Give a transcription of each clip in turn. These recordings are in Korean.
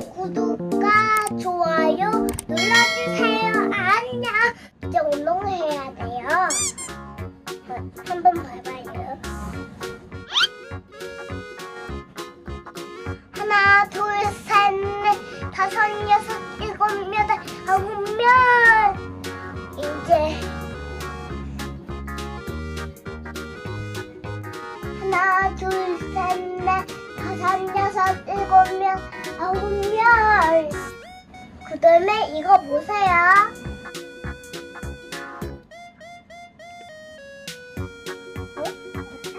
구독과 좋아요 눌러주세요. 안녕. 이제 운동해야 돼요. 어, 한번 봐봐요. 하나, 둘, 셋, 넷, 다섯, 여섯, 일곱, 여덟, 아홉, 열. 이제 하나, 둘, 셋, 넷, 다섯, 여섯, 일곱, 명, 아홉, 열. 그 다음에 이거 보세요. 어?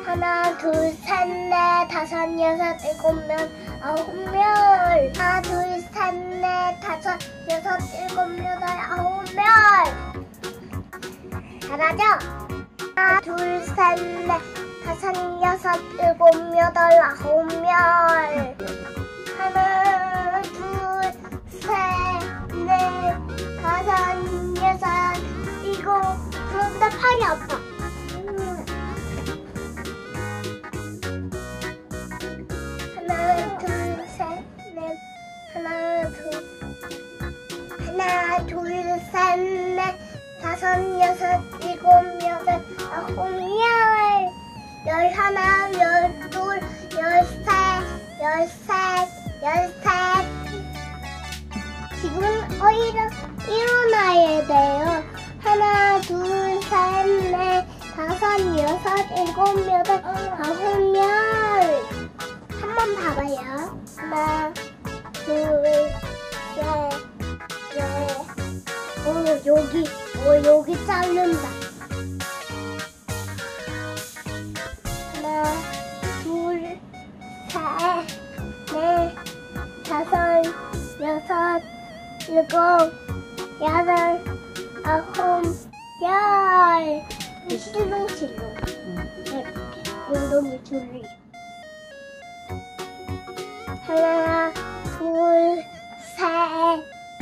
하나, 둘, 셋, 넷, 다섯, 여섯, 일곱, 명, 아홉, 열. 하나, 둘, 셋, 넷, 다섯, 여섯, 일곱, 여덟, 아홉, 열. 잘하죠? 하나, 둘, 셋, 넷, 다섯, 여섯, 일곱, 여덟, 아홉, 팔이 아파. 음. 하나, 둘, 셋, 넷, 하나, 둘, 하나, 둘, 셋, 넷, 다섯, 여섯, 일곱, 여덟, 아홉, 열. 열 하나, 열 둘, 열 셋, 열 셋, 열 셋. 지금 어, 일어, 일어나야 돼요. 여섯, 일곱, 여덟, 아홉, 열. 한 번 봐봐요. 하나, 둘, 셋, 넷. 어, 여기, 어, 여기 자른다. 하나, 둘, 셋, 넷, 다섯, 여섯, 일곱, 여덟, 아홉, 열. 이렇게 엉덩이 줄리. 하나, 둘, 셋,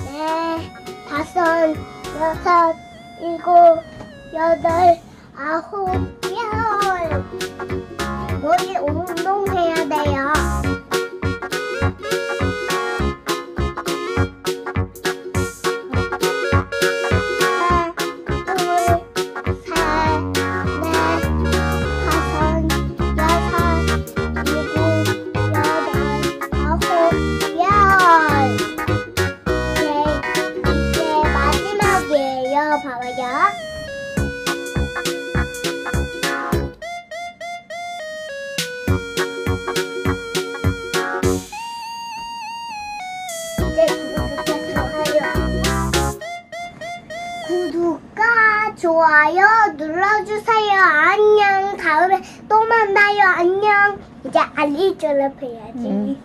넷, 다섯, 여섯, 일곱, 여덟, 아홉, 열. 구독과 좋아요 눌러주세요. 안녕. 다음에 또 만나요. 안녕. 이제 알리졸 해야지. 응.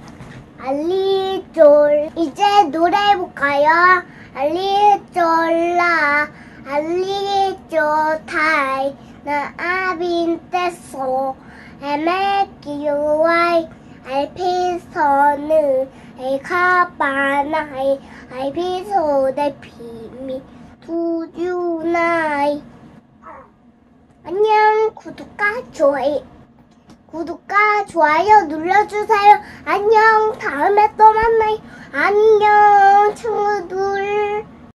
알리졸. 이제 노래 해볼까요? 알리졸라. 알리졸타이. 나 아빈테소. 에메기와이. 알피서는 에카바나이. 알피소의 비밀. 두유나이. 안녕. 구독과 좋아요. 구독과 좋아요 눌러주세요. 안녕. 다음에 또 만나요. 안녕, 친구들.